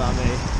마 음.